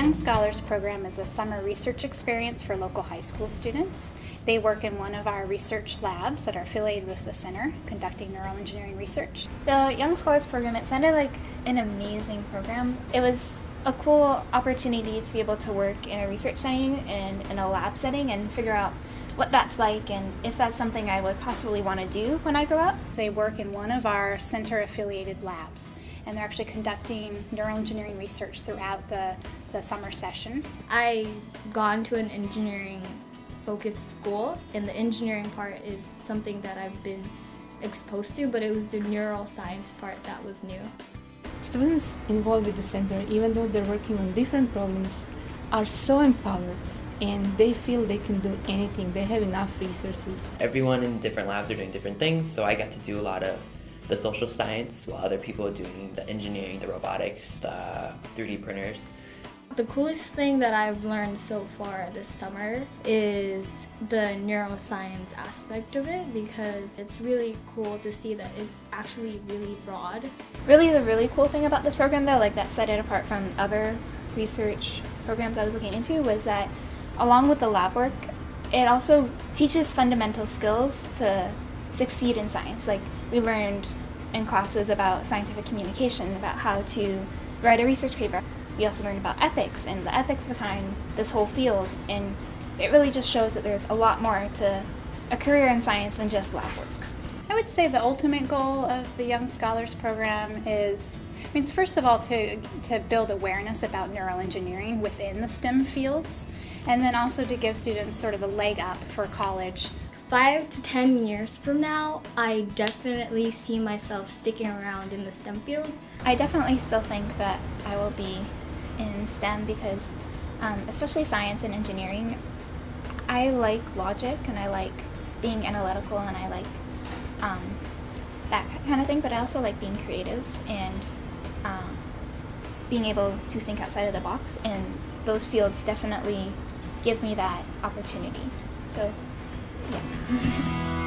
Young Scholars Program is a summer research experience for local high school students. They work in one of our research labs that are affiliated with the center, conducting neural engineering research. The Young Scholars Program, it sounded like an amazing program. It was a cool opportunity to be able to work in a research setting and in a lab setting and figure out what that's like and if that's something I would possibly want to do when I grow up. They work in one of our center affiliated labs and they're actually conducting neural engineering research throughout the, the summer session. I gone to an engineering focused school and the engineering part is something that I've been exposed to but it was the neuroscience part that was new. Students involved with the center, even though they're working on different problems, are so empowered and they feel they can do anything. They have enough resources. Everyone in different labs are doing different things, so I got to do a lot of the social science while other people are doing the engineering, the robotics, the 3D printers. The coolest thing that I've learned so far this summer is the neuroscience aspect of it because it's really cool to see that it's actually really broad. Really, the really cool thing about this program, though, like that set it apart from other research programs I was looking into, was that along with the lab work, it also teaches fundamental skills to succeed in science. Like we learned in classes about scientific communication, about how to write a research paper. We also learned about ethics and the ethics behind this whole field and it really just shows that there's a lot more to a career in science than just lab work. I would say the ultimate goal of the Young Scholars Program is, I mean, first of all, to, to build awareness about neural engineering within the STEM fields, and then also to give students sort of a leg up for college. Five to ten years from now, I definitely see myself sticking around in the STEM field. I definitely still think that I will be in STEM because, um, especially science and engineering, I like logic and I like being analytical and I like um, that kind of thing, but I also like being creative and um, being able to think outside of the box. And those fields definitely give me that opportunity. So, yeah.